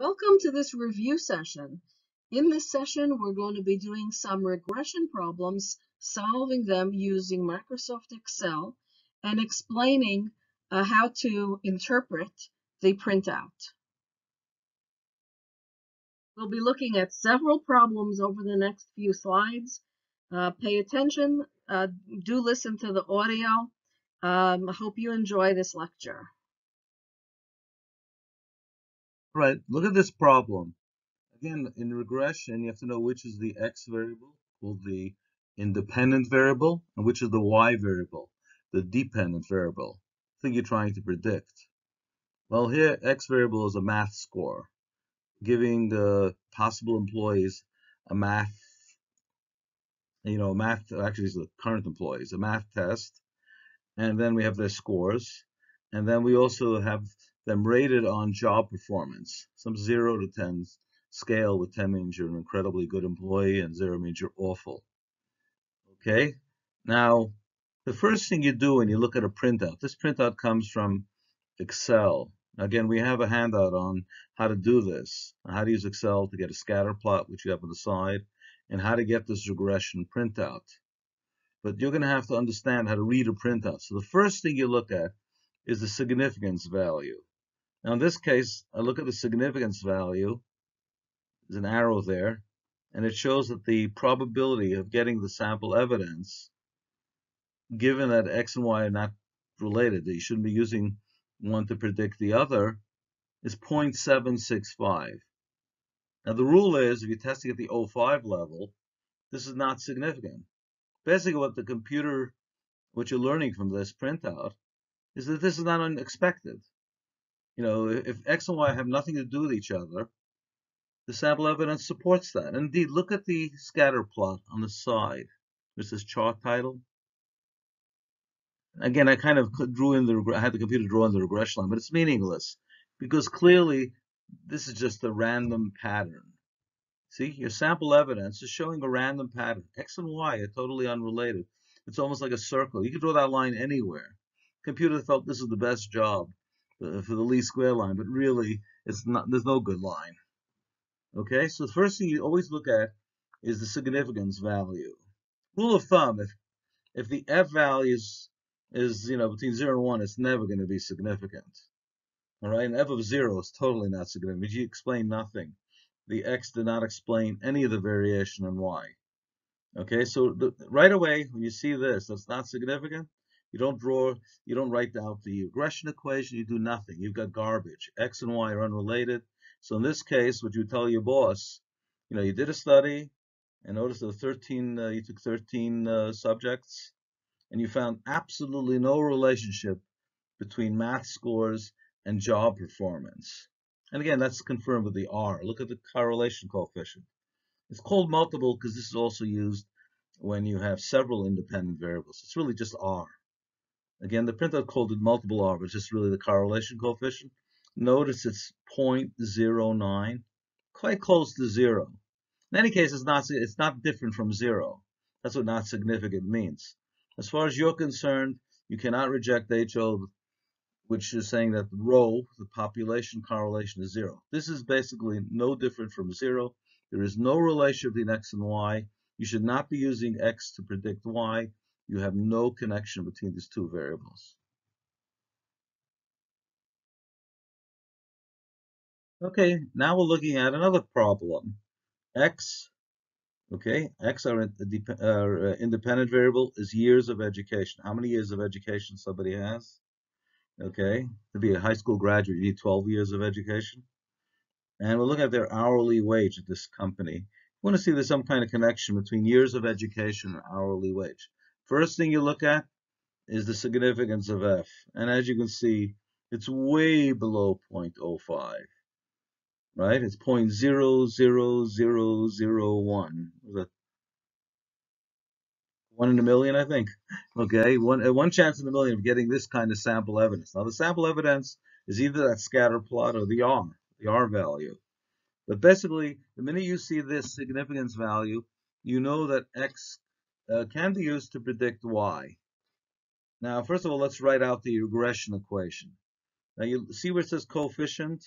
Welcome to this review session. In this session, we're going to be doing some regression problems, solving them using Microsoft Excel, and explaining uh, how to interpret the printout. We'll be looking at several problems over the next few slides. Uh, pay attention, uh, do listen to the audio. Um, I hope you enjoy this lecture. Right, look at this problem. Again, in regression, you have to know which is the x variable, called the independent variable, and which is the y variable, the dependent variable. thing you're trying to predict. Well, here, x variable is a math score, giving the possible employees a math, you know, math, actually, are the current employees, a math test, and then we have their scores, and then we also have them rated on job performance, some 0 to 10 scale, with 10 means you're an incredibly good employee and 0 means you're awful. Okay, now the first thing you do when you look at a printout, this printout comes from Excel. Again, we have a handout on how to do this, how to use Excel to get a scatter plot, which you have on the side, and how to get this regression printout. But you're going to have to understand how to read a printout. So the first thing you look at is the significance value. Now in this case, I look at the significance value. There's an arrow there, and it shows that the probability of getting the sample evidence, given that x and y are not related, that you shouldn't be using one to predict the other, is 0.765. Now the rule is, if you're testing at the 05 level, this is not significant. Basically what the computer, what you're learning from this printout, is that this is not unexpected you know, if X and Y have nothing to do with each other, the sample evidence supports that. Indeed, look at the scatter plot on the side. There's this chart title. Again, I kind of drew in the, I had the computer draw in the regression line, but it's meaningless because clearly this is just a random pattern. See, your sample evidence is showing a random pattern. X and Y are totally unrelated. It's almost like a circle. You can draw that line anywhere. Computer felt this is the best job uh, for the least square line, but really it's not. There's no good line. Okay, so the first thing you always look at is the significance value. Rule of thumb: if if the f value is, is you know between zero and one, it's never going to be significant. All right, and f of zero is totally not significant. You explain nothing. The x did not explain any of the variation in y. Okay, so the, right away when you see this, that's not significant. You don't draw, you don't write out the regression equation, you do nothing. You've got garbage. X and Y are unrelated. So in this case, what you tell your boss, you know, you did a study, and notice there 13, uh, you took 13 uh, subjects, and you found absolutely no relationship between math scores and job performance. And again, that's confirmed with the R. Look at the correlation coefficient. It's called multiple because this is also used when you have several independent variables. It's really just R. Again, the printout called it multiple R, it's just really the correlation coefficient. Notice it's 0.09, quite close to zero. In any case, it's not, it's not different from zero. That's what not significant means. As far as you're concerned, you cannot reject HO, which is saying that rho, the population correlation, is zero. This is basically no different from zero. There is no relation between x and y. You should not be using x to predict y you have no connection between these two variables. Okay, now we're looking at another problem. X, okay, X, our, our uh, independent variable, is years of education. How many years of education somebody has? Okay, to be a high school graduate, you need 12 years of education. And we're looking at their hourly wage at this company. We want to see there's some kind of connection between years of education and hourly wage. First thing you look at is the significance of f. And as you can see, it's way below 0.05, right? It's 0.00001. That one in a million, I think. Okay, one uh, one chance in a million of getting this kind of sample evidence. Now, the sample evidence is either that scatter plot or the R, the R value. But basically, the minute you see this significance value, you know that X uh, can be used to predict y. Now, first of all, let's write out the regression equation. Now, you see where it says coefficient?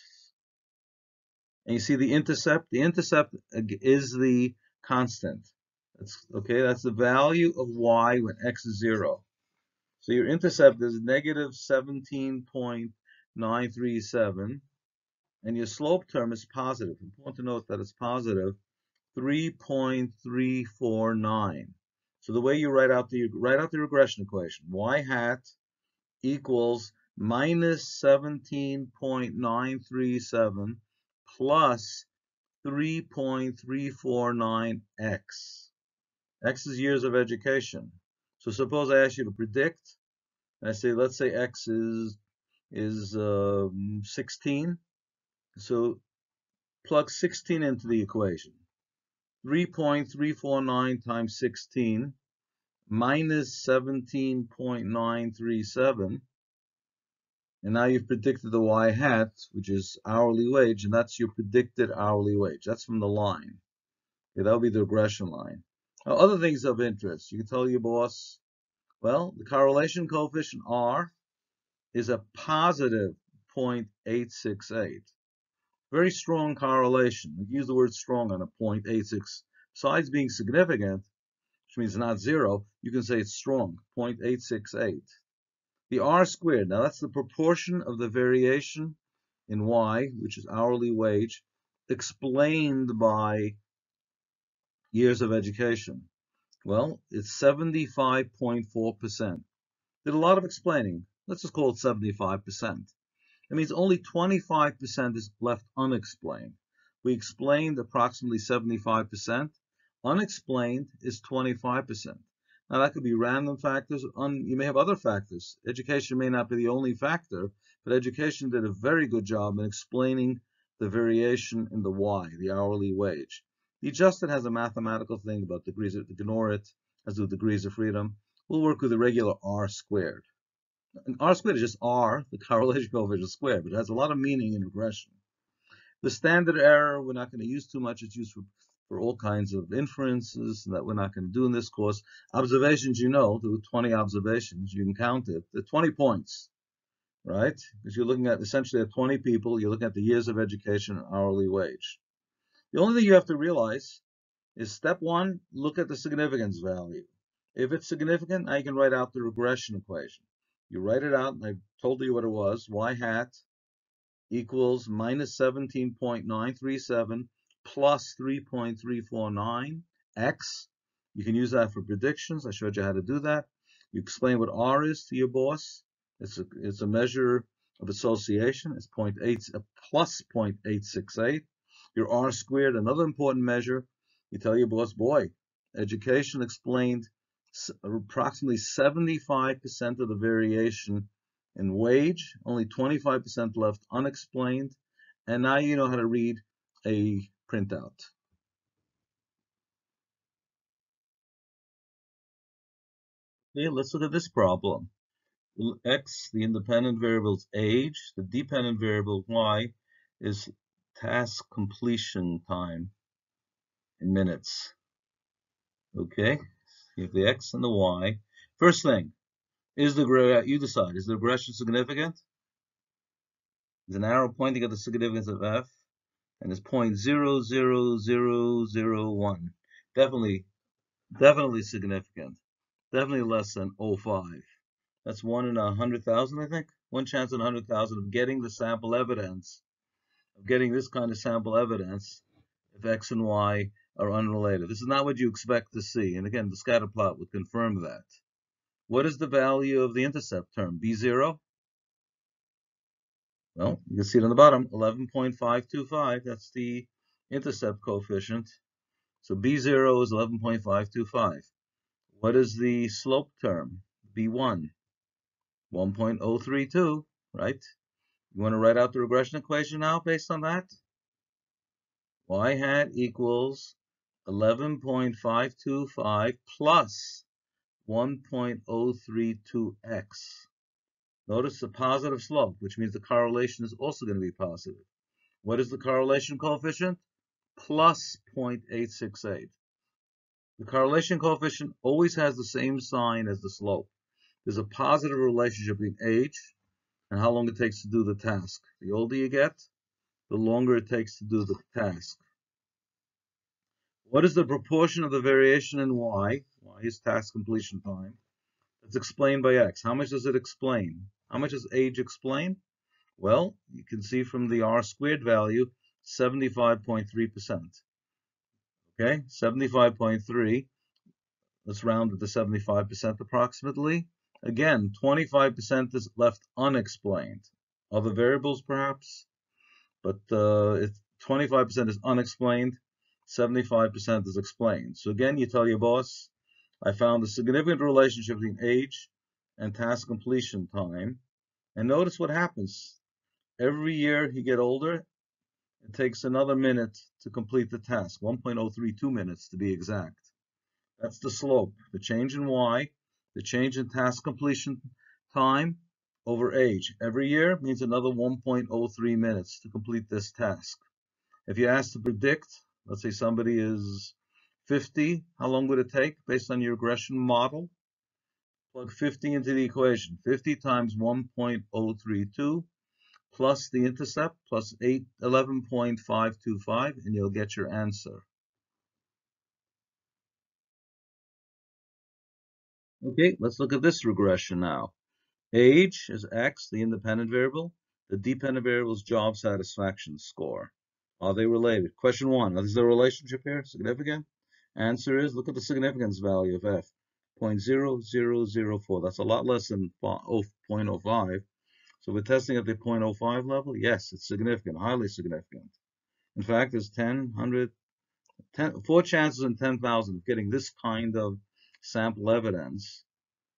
And you see the intercept? The intercept is the constant. That's okay, that's the value of y when x is zero. So your intercept is negative 17.937, and your slope term is positive. Important to note that it's positive 3.349. So the way you write out the write out the regression equation, y hat equals minus 17.937 plus 3.349x. X is years of education. So suppose I ask you to predict, and I say, let's say X is, is um, 16. So plug 16 into the equation. 3.349 times 16 minus 17.937. And now you've predicted the y hat, which is hourly wage, and that's your predicted hourly wage. That's from the line. Okay, that'll be the regression line. Now, other things of interest. You can tell your boss, well, the correlation coefficient R is a positive 0.868. Very strong correlation. We use the word strong on a 0.86. Besides being significant, which means not zero, you can say it's strong, 0.868. The R squared, now that's the proportion of the variation in Y, which is hourly wage, explained by years of education? Well, it's 75.4%. Did a lot of explaining. Let's just call it 75%. That means only 25% is left unexplained. We explained approximately 75%. Unexplained is 25%. Now that could be random factors. you may have other factors. Education may not be the only factor, but education did a very good job in explaining the variation in the Y, the hourly wage. The adjusted has a mathematical thing about degrees of, ignore it, as do degrees of freedom. We'll work with the regular R squared. And R squared is just R, the correlation coefficient squared, but it has a lot of meaning in regression. The standard error, we're not going to use too much. It's used for, for all kinds of inferences that we're not going to do in this course. Observations, you know, there were 20 observations. You can count it. There are 20 points, right? Because you're looking at essentially at 20 people. You're looking at the years of education and hourly wage. The only thing you have to realize is step one, look at the significance value. If it's significant, you can write out the regression equation. You write it out, and I told you what it was. y hat equals minus 17.937 plus 3.349 x. You can use that for predictions. I showed you how to do that. You explain what R is to your boss. It's a, it's a measure of association. It's 0.8, uh, plus 0.868 your R squared, another important measure. You tell your boss, boy, education explained approximately 75% of the variation in wage, only 25% left unexplained, and now you know how to read a printout. Okay, let's look at this problem. X, the independent variable is age, the dependent variable Y is task completion time in minutes. Okay, you have the X and the Y. First thing, is the you decide, is the regression significant? There's an arrow pointing at the significance of F, and it's 0.00001. Definitely, definitely significant. Definitely less than 0.5. That's one in a hundred thousand, I think. One chance in a hundred thousand of getting the sample evidence of getting this kind of sample evidence if x and y are unrelated. This is not what you expect to see. And again, the scatter plot would confirm that. What is the value of the intercept term? B0? Well, you can see it on the bottom, 11.525. That's the intercept coefficient. So B0 is 11.525. What is the slope term? B1, 1.032, right? You want to write out the regression equation now based on that? y hat equals 11.525 plus 1.032x. Notice the positive slope, which means the correlation is also going to be positive. What is the correlation coefficient? Plus 0.868. The correlation coefficient always has the same sign as the slope. There's a positive relationship between age and how long it takes to do the task. The older you get, the longer it takes to do the task. What is the proportion of the variation in y, y is task completion time, that's explained by x? How much does it explain? How much does age explain? Well, you can see from the r squared value, 75.3%. Okay, 75.3. Let's round it to 75% approximately. Again, 25% is left unexplained. Other variables perhaps, but uh, 25% is unexplained. 75% is explained. So again, you tell your boss, I found a significant relationship between age and task completion time. And notice what happens. Every year you get older, it takes another minute to complete the task, 1.032 minutes to be exact. That's the slope, the change in y, the change in task completion time over age. Every year means another 1.03 minutes to complete this task. If you ask to predict Let's say somebody is 50. How long would it take based on your regression model? Plug 50 into the equation. 50 times 1.032 plus the intercept plus 8, 11.525 and you'll get your answer. Okay, let's look at this regression now. Age is X, the independent variable. The dependent variable is job satisfaction score. Are they related? Question one, is there a relationship here? Significant? Answer is, look at the significance value of f. 0.0004. That's a lot less than 0.05. So we're testing at the 0.05 level. Yes, it's significant, highly significant. In fact, there's 10, 100, 10, four chances in 10,000 of getting this kind of sample evidence.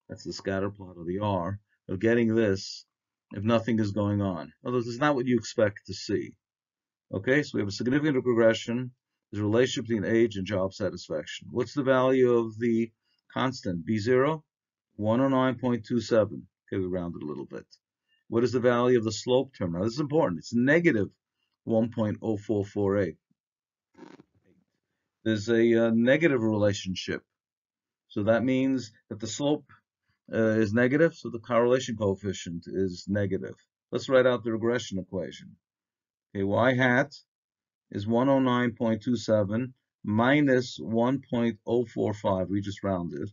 That's the scatter plot of the R, of getting this if nothing is going on. Although is not what you expect to see. Okay, so we have a significant regression. There's a relationship between age and job satisfaction. What's the value of the constant? B0? 109.27. Okay, we rounded a little bit. What is the value of the slope term? Now, this is important. It's negative 1.0448. There's a uh, negative relationship. So that means that the slope uh, is negative, so the correlation coefficient is negative. Let's write out the regression equation. Okay, y hat is 109.27 minus 1.045, we just rounded,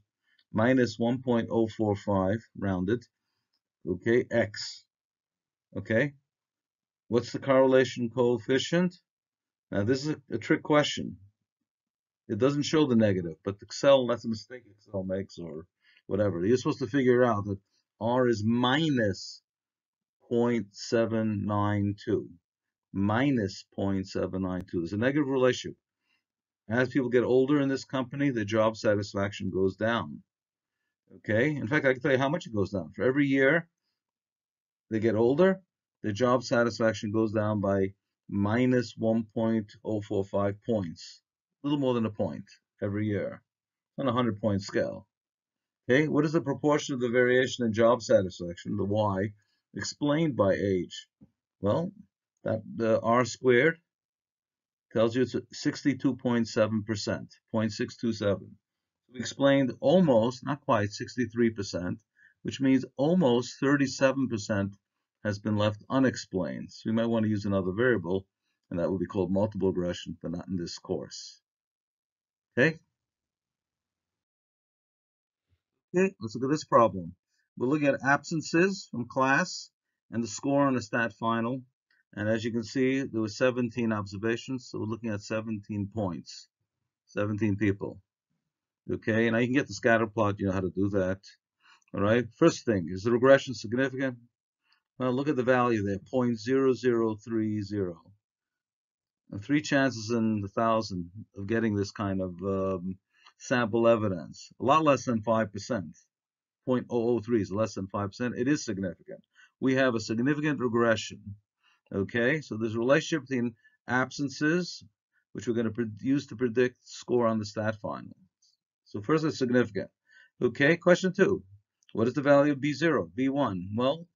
minus 1.045 rounded, okay, x. Okay, what's the correlation coefficient? Now this is a, a trick question. It doesn't show the negative, but Excel, that's a mistake Excel makes or whatever. You're supposed to figure out that R is minus 0.792 minus 0.792. There's a negative relationship. As people get older in this company, the job satisfaction goes down. Okay, in fact, I can tell you how much it goes down. For every year they get older, the job satisfaction goes down by minus 1.045 points, a little more than a point every year on a 100 point scale. Okay, what is the proportion of the variation in job satisfaction, the Y, explained by age? Well, that the R squared tells you it's 62.7%, 0.627. We explained almost, not quite, 63%, which means almost 37% has been left unexplained. So we might want to use another variable, and that would be called multiple regression, but not in this course. Okay? Okay, let's look at this problem. We're looking at absences from class and the score on the stat final. And as you can see, there were 17 observations, so we're looking at 17 points, 17 people. Okay, now you can get the scatter plot, you know how to do that. All right, first thing, is the regression significant? Well, look at the value there, 0.0030. And three chances in a thousand of getting this kind of um, sample evidence, a lot less than 5%. 0.003 is less than 5%. It is significant. We have a significant regression Okay, so there's a relationship between absences, which we're going to use to predict score on the stat final. So first, it's significant. Okay, question two. What is the value of B0? B1. Well,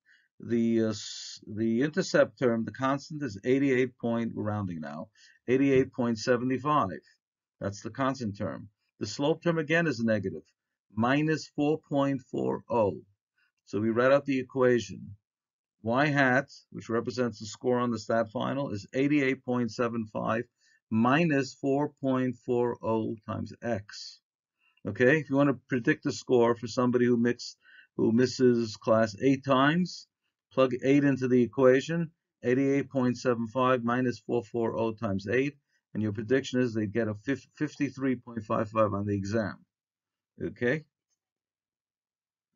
the uh, the intercept term, the constant is 88 point, we're rounding now, 88.75. That's the constant term. The slope term again is negative, minus 4.40. So we write out the equation. Y hat, which represents the score on the stat final, is 88.75 minus 4.40 times x. Okay, if you want to predict the score for somebody who mixed, who misses class eight times, plug eight into the equation, 88.75 minus 440 times eight, and your prediction is they get a 53.55 on the exam. Okay,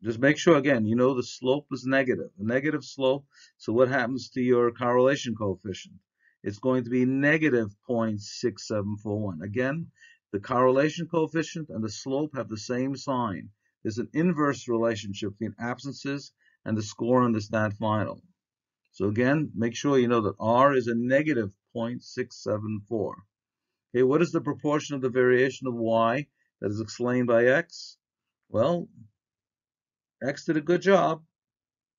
just make sure again, you know the slope is negative, a negative slope. So what happens to your correlation coefficient? It's going to be negative 0.6741. Again, the correlation coefficient and the slope have the same sign. There's an inverse relationship between absences and the score on the stat final. So again, make sure you know that R is a negative 0.674. Okay, what is the proportion of the variation of Y that is explained by X? Well, X did a good job.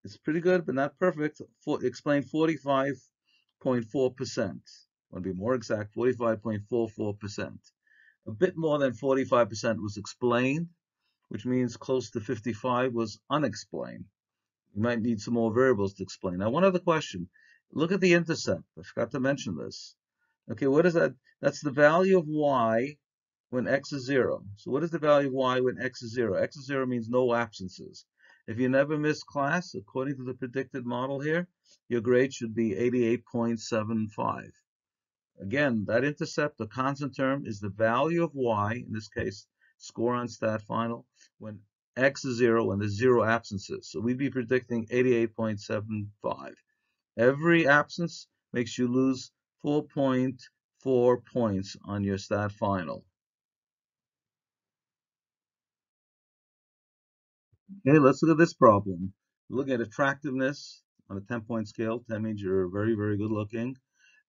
It's pretty good, but not perfect. For, explained 45.4%. Want to be more exact, 45.44%. A bit more than 45% was explained, which means close to 55 was unexplained. You might need some more variables to explain. Now, one other question. Look at the intercept. I forgot to mention this. Okay, what is that? That's the value of y when x is 0. So what is the value of y when x is 0? x is 0 means no absences. If you never miss class, according to the predicted model here, your grade should be 88.75. Again, that intercept, the constant term, is the value of y, in this case, score on stat final, when x is 0, when there's zero absences. So we'd be predicting 88.75. Every absence makes you lose 4.4 points on your stat final. Okay, let's look at this problem. Look at attractiveness on a 10 point scale. 10 means you're very, very good looking.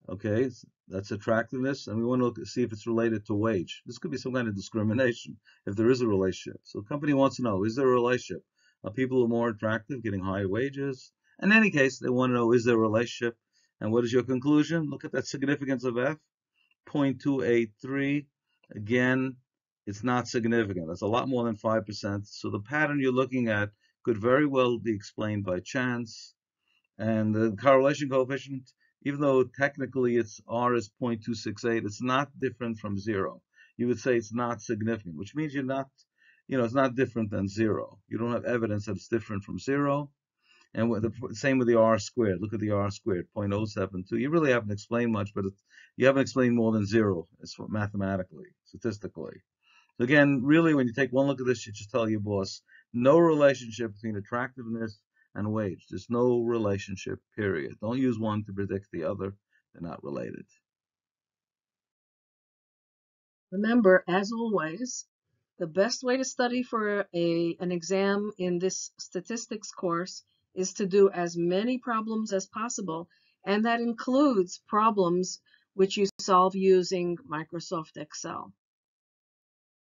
Okay, that's attractiveness, and we want to look, see if it's related to wage. This could be some kind of discrimination if there is a relationship. So the company wants to know, is there a relationship? Are people more attractive getting higher wages? In any case, they want to know, is there a relationship? And what is your conclusion? Look at that significance of F, 0.283. Again, it's not significant. That's a lot more than 5%. So the pattern you're looking at could very well be explained by chance. And the correlation coefficient, even though technically it's R is 0.268, it's not different from zero. You would say it's not significant, which means you're not, you know, it's not different than zero. You don't have evidence that it's different from zero. And with the same with the R squared. Look at the R squared, 0.072. You really haven't explained much, but you haven't explained more than zero as mathematically, statistically. Again, really, when you take one look at this, you just tell your boss, no relationship between attractiveness and wage. There's no relationship, period. Don't use one to predict the other. They're not related. Remember, as always, the best way to study for a, an exam in this statistics course is to do as many problems as possible, and that includes problems which you solve using Microsoft Excel.